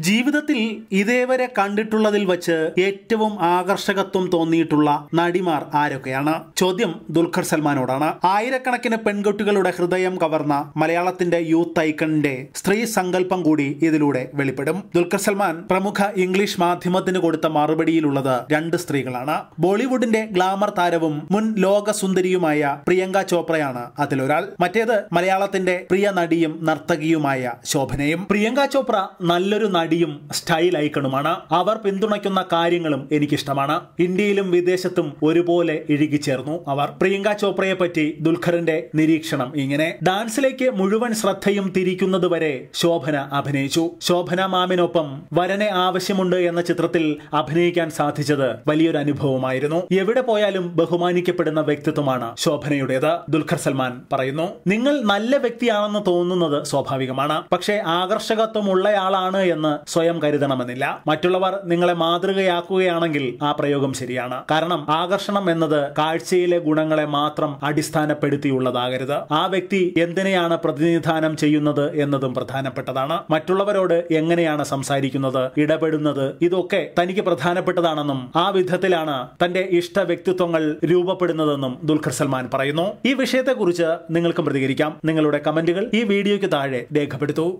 ജീവിതത്തിൽ ഇതേവരെ കണ്ടിട്ടുള്ളതിൽ വച്ച് ഏറ്റവും ആകർഷകത്വം തോന്നിയിട്ടുള്ള നടിമാർ ആരൊക്കെയാണ്? ചോദ്യം ദുൽഖർ സൽമാനോടാണ്. ആയിരക്കണക്കിന് പെൺകുട്ടികളുടെ ഹൃദയം കവർന്ന മലയാളത്തിന്റെ യൂത്ത് ഐക്കണിന്റെ സ്ത്രീ സങ്കല്പം കൂടി ഇതിലൂടെ വെളിപ്പെടും. ദുൽഖർ സൽമാൻ പ്രമുഖ ഇംഗ്ലീഷ് മാധ്യമത്തിന് കൊടുത്ത മറുപടിയിലുള്ളത് രണ്ട് സ്ത്രീകളാണ്. ബോളിവുഡിന്റെ ഗ്ലാമർ താരവും മുൻ ലോകസുന്ദരിയുമായ പ്രിയങ്ക ചോപ്രയാണ് അതിലൊരാൾ. മറ്റേത് മലയാളത്തിന്റെ പ്രിയ നടിയും നർത്തകിയുമായ ശോഭനയും. പ്രിയങ്ക ചോപ്ര നല്ലൊരു നടിയും സ്റ്റൈൽ ഐക്കണുമാണ്. അവർ പിന്തുണയ്ക്കുന്ന കാര്യങ്ങളും എനിക്കിഷ്ടമാണ്. ഇന്ത്യയിലും വിദേശത്തും ഒരുപോലെ ഇഴുകിച്ചേർന്നു അവർ. പ്രിയങ്ക ചോപ്രയെ പറ്റി ദുൽഖറിന്റെ നിരീക്ഷണം ഇങ്ങനെ. ഡാൻസിലേക്ക് മുഴുവൻ ശ്രദ്ധയും തിരിക്കുന്നത് വരെ ശോഭന അഭിനയിച്ചു. ശോഭന മാമിനൊപ്പം വരനെ ആവശ്യമുണ്ട് എന്ന ചിത്രത്തിൽ അഭിനയിക്കാൻ സാധിച്ചത് വലിയൊരു അനുഭവമായിരുന്നു. എവിടെ പോയാലും ബഹുമാനിക്കപ്പെടുന്ന വ്യക്തിത്വമാണ് ശോഭനയുടേത് ദുൽഖർ സൽമാൻ പറയുന്നു. നിങ്ങൾ നല്ല വ്യക്തിയാണെന്ന് തോന്നുന്നത് സ്വാഭാവികമാണ്. പക്ഷേ ആകർഷകത്വമുള്ളയാളാണ് എന്ന് സ്വയം കരുതണമെന്നില്ല. മറ്റുള്ളവർ നിങ്ങളെ മാതൃകയാക്കുകയാണെങ്കിൽ ആ പ്രയോഗം ശരിയാണ്. കാരണം ആകർഷണം എന്നത് കാഴ്ചയിലെ ഗുണങ്ങളെ മാത്രം അടിസ്ഥാനപ്പെടുത്തിയുള്ളതാകരുത്. ആ വ്യക്തി എന്തിനെയാണ് പ്രതിനിധാനം ചെയ്യുന്നത് എന്നതും പ്രധാനപ്പെട്ടതാണ്. മറ്റുള്ളവരോട് എങ്ങനെയാണ് സംസാരിക്കുന്നത് ഇടപെടുന്നത് ഇതൊക്കെ തനിക്ക് പ്രധാനപ്പെട്ടതാണെന്നും ആ വിധത്തിലാണ് തന്റെ ഇഷ്ട വ്യക്തിത്വങ്ങൾ രൂപപ്പെടുന്നതെന്നും ദുൽഖർ സൽമാൻ പറയുന്നു. ഈ വിഷയത്തെക്കുറിച്ച് നിങ്ങൾക്കും പ്രതികരിക്കാം. നിങ്ങളുടെ കമന്റുകൾ ഈ വീഡിയോയ്ക്ക് താഴെ രേഖപ്പെടുത്തൂ.